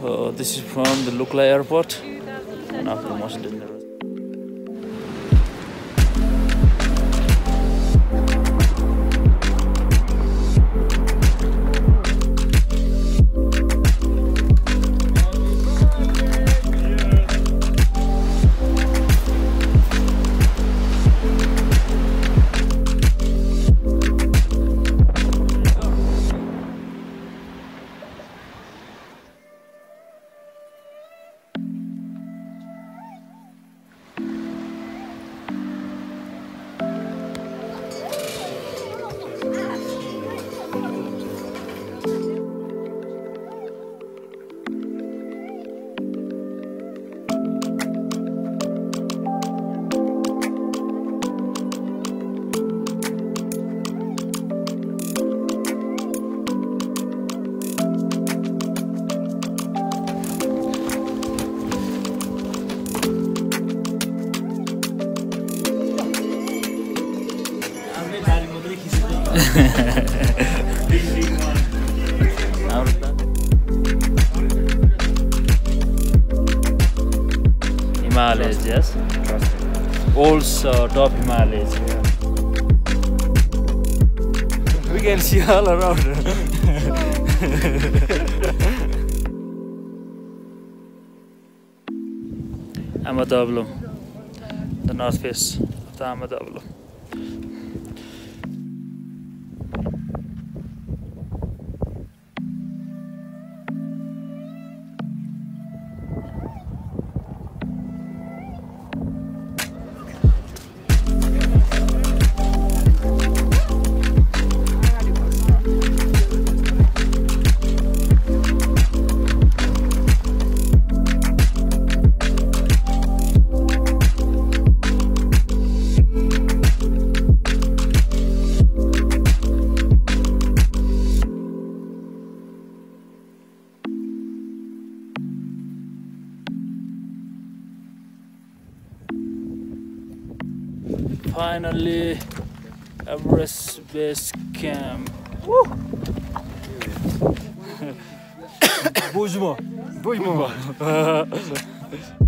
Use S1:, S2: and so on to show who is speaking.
S1: Uh, this is from the Lukla airport, Himalayas, yes. Uh, top Himalayas. We can see all around. Ama Dablam, the north face of the Ama Dablam. Finally, Everest Base Camp.
S2: Bonjour. Bonjour.